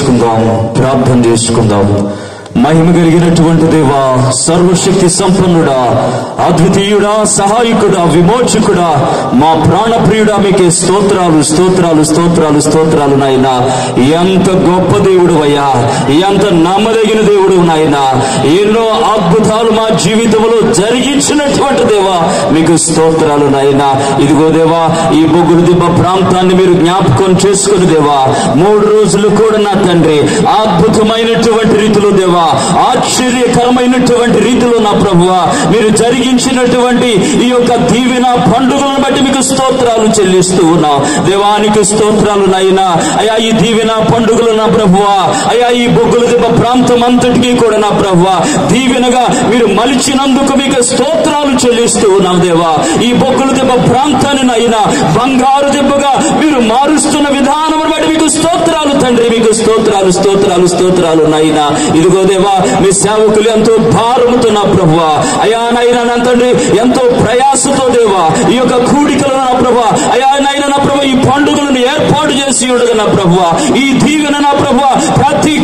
చేసుకుందాం ప్రార్థన చేసుకుందాం. మహిమ కలిగినటువంటి దేవా సర్వశక్తి సంపన్నుడా అద్వితీయుడా సహాయకుడా విమోచకుడా మా ప్రాణప్రియుడా మీకే స్తోత్రాలు స్తోత్రాలు స్తోత్రాలు స్తోత్రాలు నాయనా. ఎంత గొప్ప దేవుడు అయ్యా ఎంత నమ్మదగిన దేవుడు నాయనా. ఎన్నో అద్భుతాలు మా జీవితంలో జరిగించినటువంటి దేవా మీకు స్తోత్రాలు నాయనా. ఇదిగో దేవా ఈ బొగ్గులు దిబ్బ ప్రాంతాన్ని మీరు జ్ఞాపకం చేసుకుని దేవా మూడు రోజులు కూడా నా తండ్రి అద్భుతమైనటువంటి రీతిలో దేవా ఆశ్చర్యకరమైనటువంటి రీతిలో నా ప్రభువ మీరు జరిగించినటువంటి ఈ యొక్క దీవెన పండుగలను బట్టి మీకు స్తోత్రాలు చెల్లిస్తూ ఉన్నాం. దేవానికి స్తోత్రాలు నైనా అయా ఈ దీవెన పండుగలు నా ప్రభువ. అయా ఈ బొగ్గుల దెబ్బ ప్రాంతం అంతటికీ కూడా నా ప్రభువ. దీవెనగా మీరు మలిచినందుకు మీకు స్తోత్రాలు చెల్లిస్తూ ఉన్నాం దేవా. ఈ బొగ్గుల దెబ్బ ప్రాంతాన్ని నైనా బంగారు దెబ్బగా మీరు మారుస్తున్న విధానం తండ్రి మీకు స్తోత్రాలు స్తోత్రాలు స్తోత్రాలు నైనా ఇదిగో దేవా మీ సేవకులు ఎంతో భారముతో నా ప్రభు అయా నైనా నా తండ్రి ఎంతో ప్రయాసతో దేవా ఈ యొక్క కూడికలు నా ప్రభు అయా నైనా నా ప్రభు ఈ పండుగలను ఏర్పాటు చేసి ఉండగా నా ప్రభు ఈ దీవెన నా ప్రభా ప్రతి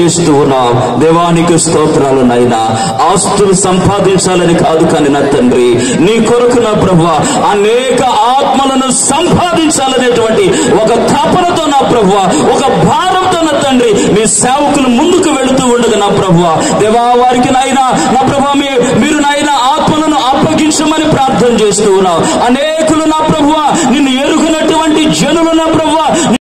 ప్రార్థన చేస్తూ ఉన్నాం. దేవానికి స్తోత్రాలు నైనా ఆస్తులు సంపాదించాలని కాదు కానీ నా తండ్రి నీ కొరకు నా ప్రభు అనేక ఆత్మలను సంపాదించాలనేటువంటి ఒక తపనతో నా ప్రభు ఒక భారంతో నా తండ్రి మీ సేవకులు ముందుకు వెళుతూ ఉండగా నా ప్రభు దేవా వారికి నాయన నా ప్రభు మీరు నాయన ఆత్మలను అప్పగించమని ప్రార్థన చేస్తూ ఉన్నాం. అనేకులు నా ప్రభు నిన్ను ఎరుగునటువంటి జనులు నా ప్రభు